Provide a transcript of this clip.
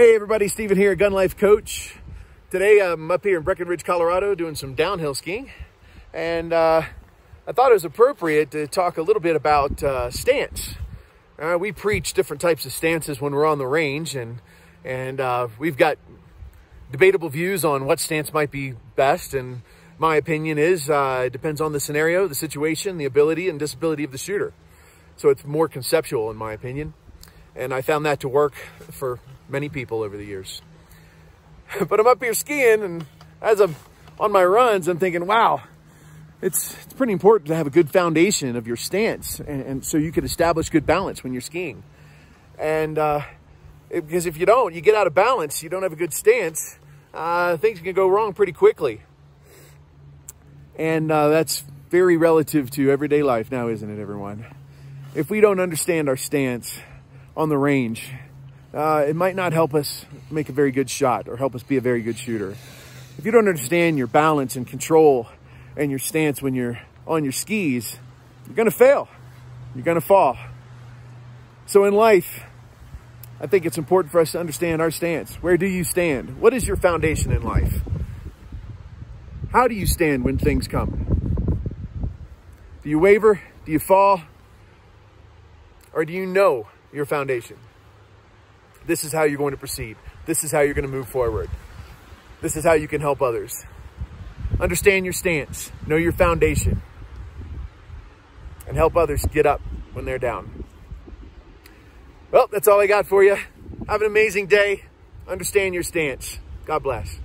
Hey everybody, Steven here, Gun Life Coach. Today I'm up here in Breckenridge, Colorado doing some downhill skiing. And uh, I thought it was appropriate to talk a little bit about uh, stance. Uh, we preach different types of stances when we're on the range and, and uh, we've got debatable views on what stance might be best. And my opinion is uh, it depends on the scenario, the situation, the ability and disability of the shooter. So it's more conceptual in my opinion. And I found that to work for many people over the years. but I'm up here skiing and as I'm on my runs, I'm thinking, wow, it's, it's pretty important to have a good foundation of your stance. And, and so you can establish good balance when you're skiing. And uh, it, because if you don't, you get out of balance, you don't have a good stance, uh, things can go wrong pretty quickly. And uh, that's very relative to everyday life now, isn't it, everyone? If we don't understand our stance on the range, uh, it might not help us make a very good shot or help us be a very good shooter. If you don't understand your balance and control and your stance when you're on your skis, you're gonna fail. You're gonna fall. So in life, I think it's important for us to understand our stance. Where do you stand? What is your foundation in life? How do you stand when things come? Do you waver? Do you fall? Or do you know your foundation? This is how you're going to proceed. This is how you're going to move forward. This is how you can help others. Understand your stance, know your foundation, and help others get up when they're down. Well, that's all I got for you. Have an amazing day. Understand your stance. God bless.